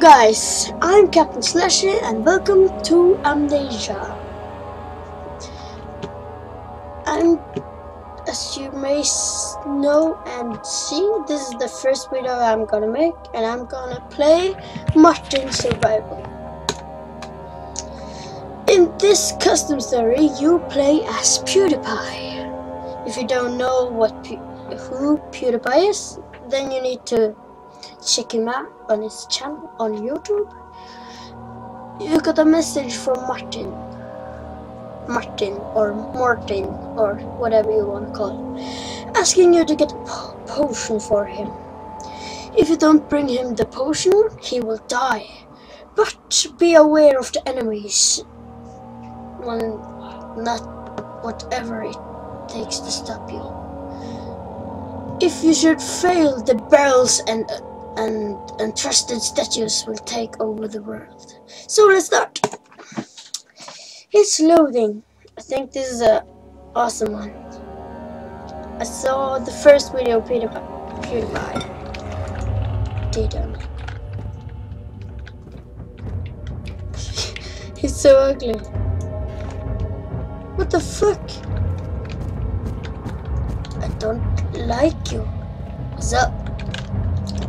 guys, I'm Captain Slashy and welcome to Amnesia. I'm, as you may know and see, this is the first video I'm gonna make and I'm gonna play Martin Survival. In this custom story, you play as PewDiePie. If you don't know what who PewDiePie is, then you need to check him out on his channel on YouTube. You got a message from Martin. Martin or Martin or whatever you want to call him, asking you to get a po potion for him. If you don't bring him the potion, he will die. But be aware of the enemies. When not whatever it takes to stop you. If you should fail, the barrels and uh, and entrusted statues will take over the world. So let's start. It's loading. I think this is a awesome one. I saw the first video PewDiePie, PewDiePie did um, He's so ugly. What the fuck? I don't like you. What's up?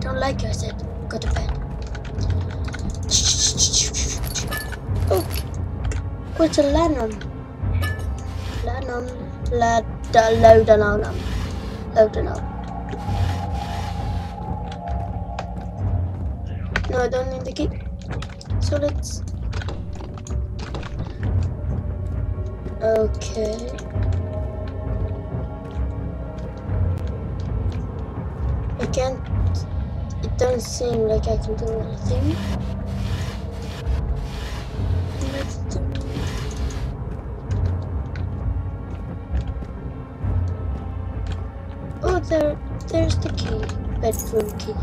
Don't like you, I said. Go to bed. Oh, what's a Lennon? Lennon, lad, Lodanonum. Laudanum. No, I don't need the key. So let's. Okay. I can't. Doesn't seem like I can do anything. Oh, there, there's the key, bedroom key.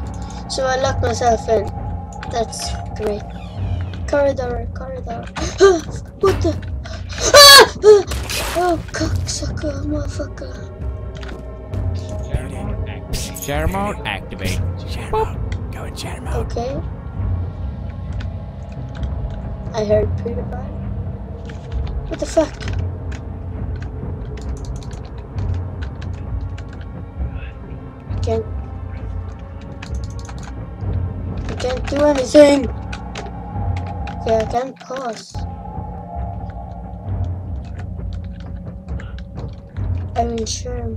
So I locked myself in. That's great. Corridor, corridor. what the? Oh, cocksucker, motherfucker. Share activate. Okay. I heard PewDiePie. What the fuck? I can't. I can't do anything. Yeah, I can't pause. I'm in share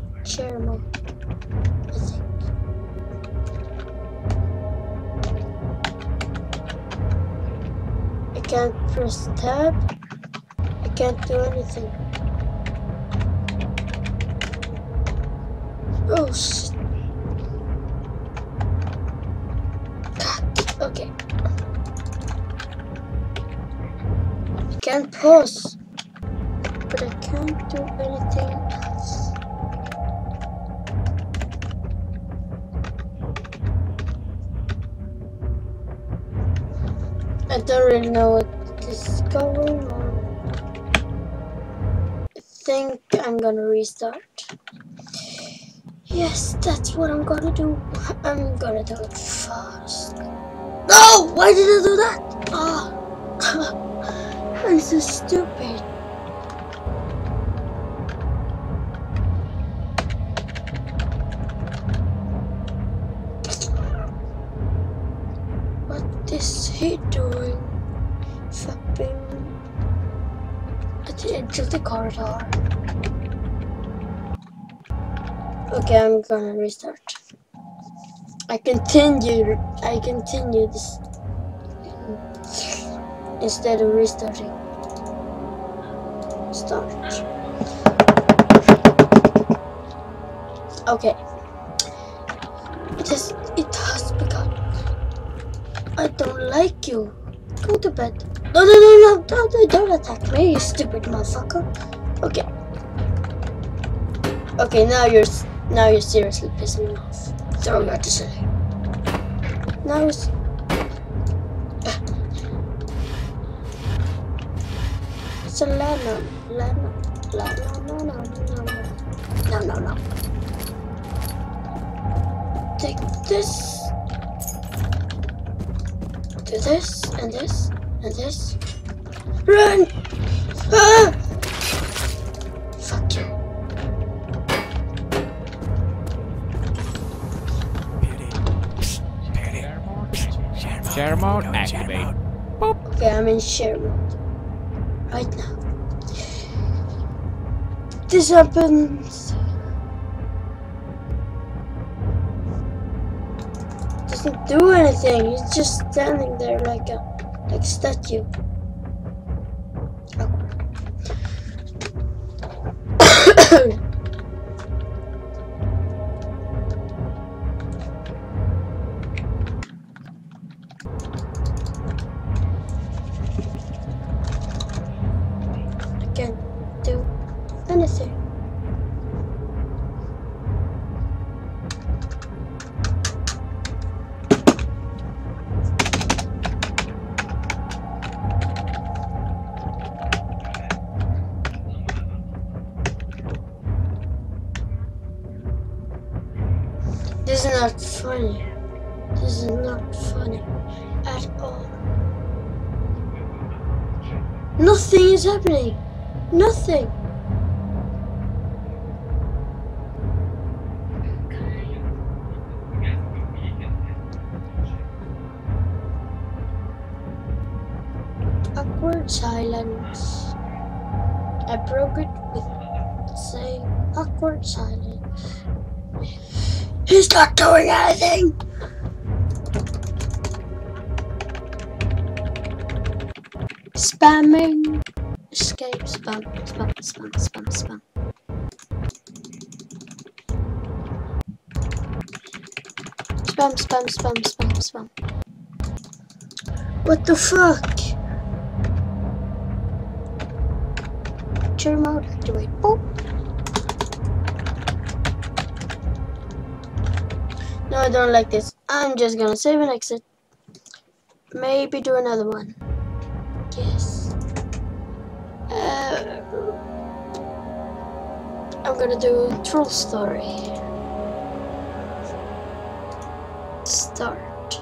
can't press tab. I can't do anything. Oh shit. God. Okay. I can't pause. But I can't do anything else. I don't really know what is going on. I think I'm gonna restart. Yes, that's what I'm gonna do. I'm gonna do it fast. No! Why did I do that? Oh, I'm so stupid. He doing? Something. at the edge of the corridor. Okay, I'm gonna restart. I continue. I continue this instead of restarting. Start. Okay. Has. It. I don't like you. Go to bed. No, no, no, no, don't, don't attack me, you stupid motherfucker. Okay. Okay, now you're now you're seriously pissing me off. I got to say. Now it's. It's a Lana. Lana. Lana. No, no, no, no. No, no, no. Take this. Do this and this and this. Run! Ah! Fuck you. Beauty. Beauty. Share mode. Share mode Go in share activate. mode. Okay, I'm in share mode. Right now. This happens. Doesn't do anything. He's just standing there like a like statue. Awkward. Funny. This is not funny at all. Nothing is happening. Nothing. Awkward silence. I broke it with saying awkward silence. He's not doing anything. Spamming. Escape, spam, spam, spam, spam, spam. Spam, spam, spam, spam, spam. What the fuck? Turn mode activate. Boop. I don't like this. I'm just gonna save and exit. Maybe do another one. Yes. Uh, I'm gonna do troll story. Start.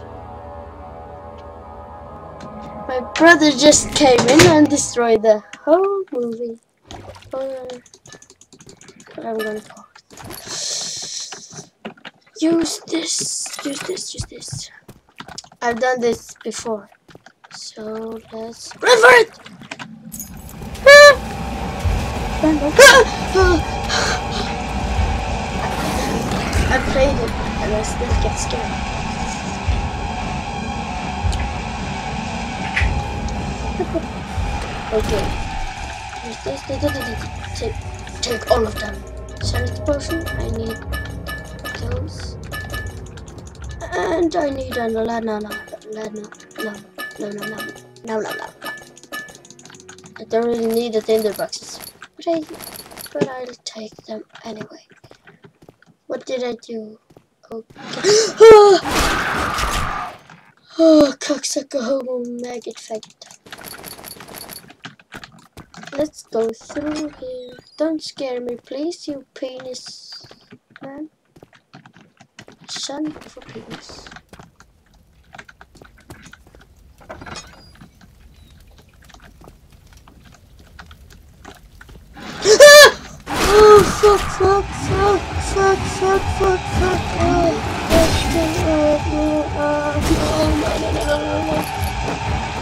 My brother just came in and destroyed the whole movie. I'm gonna pause. Use this. Use this. Use this. I've done this before. So let's run for it! I played it and I still get scared. okay. Take, take all of them. Sanity potion. I need those. And I need a la la la la la la la la la la la I don't really need the tinder boxes, but I but I'll take them anyway. What did I do? Okay. oh, cocksucker homo maggot faggot. Let's go through here. Don't scare me, please, you penis man. Of a penis. Oh oh oh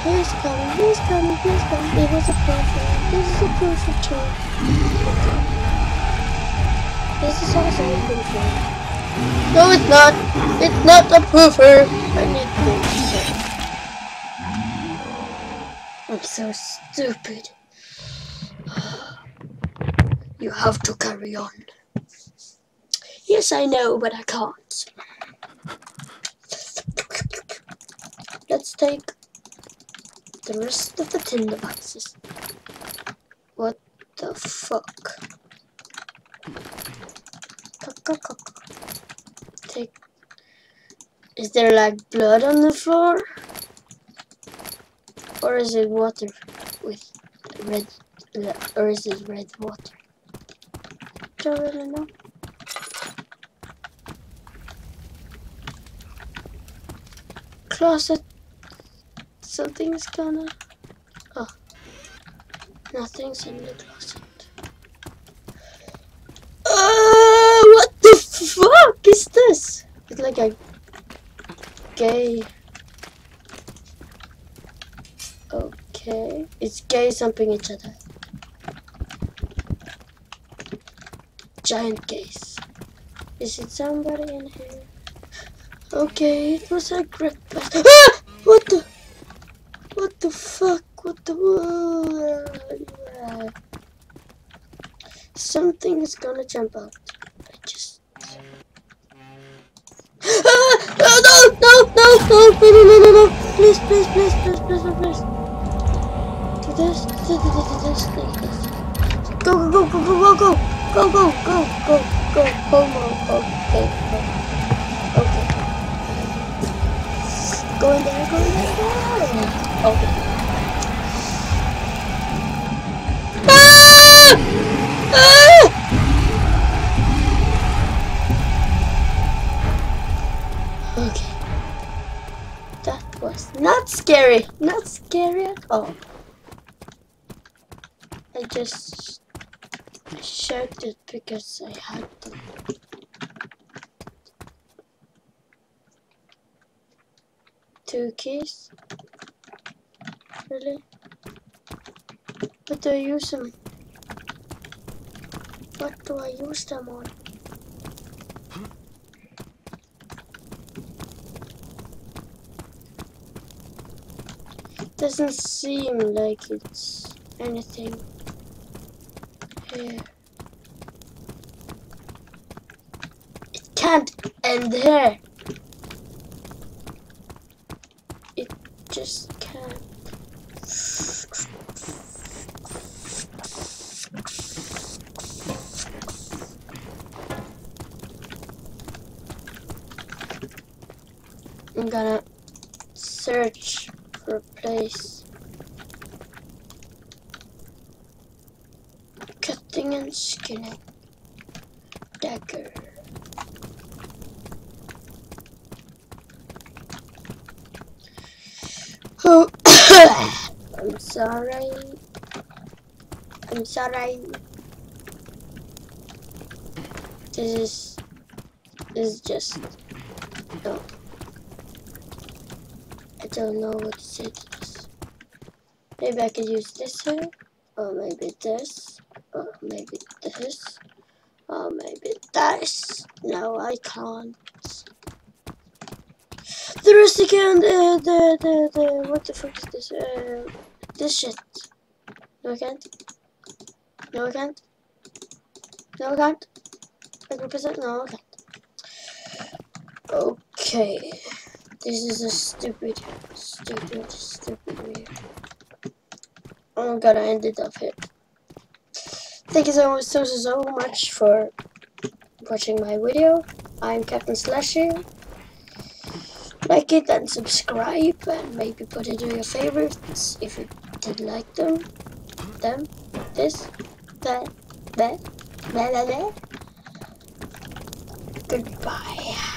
He's coming, he's coming, he's coming. It was a perfect. This is a perfect turn. This is also a perfect. No, it's not. It's not a poofer. I need this. I'm so stupid. You have to carry on. Yes, I know, but I can't. Let's take the rest of the tinder boxes. What the fuck? Is there like blood on the floor? Or is it water with red? Or is it red water? Don't really know. Closet. something's gonna. Oh, nothing's in the closet. Uh, what the fuck is this? It's like a gay. Okay, it's gay something each other. Giant gays. Is it somebody in here? Okay, it was a great. Ah! What the? What the fuck? What the? Something is gonna jump out. I just. Ah! No! No! No! No! No! No! No! No! Please! Please! Please! Please! Please! Please! Do this. Do this. Do this. Do this. Go! Go! Go! Go! Go! Go! Go! Go! Go! Go! Go! Go! Okay. Go. Okay. Go in there, go in there, go in there. Okay. Ah! Ah! Not scary. Not scary at all. I just showed it because I had to. Two keys? Really? What do I use them? What do I use them on? Doesn't seem like it's anything here. It can't end here. It just can't. I'm gonna search place. Cutting and skinning. Dagger. Oh, I'm sorry. I'm sorry. This is this is just no. I don't know what to say. Maybe I could use this here, or maybe this, or maybe this, or maybe this. No, I can't. The rustic and uh, the, the, the, what the fuck is this? Uh, this shit. No, I can't. No, I can't. No, I can't. I can press it. No, I can't. Okay. This is a stupid, stupid, stupid. I'm gonna end it off here. Thank you so much, so, so, much for watching my video. I'm Captain Slashy. Like it and subscribe and maybe put it in your favorites if you did like them. Them. This. That. That. That. That. that. Goodbye.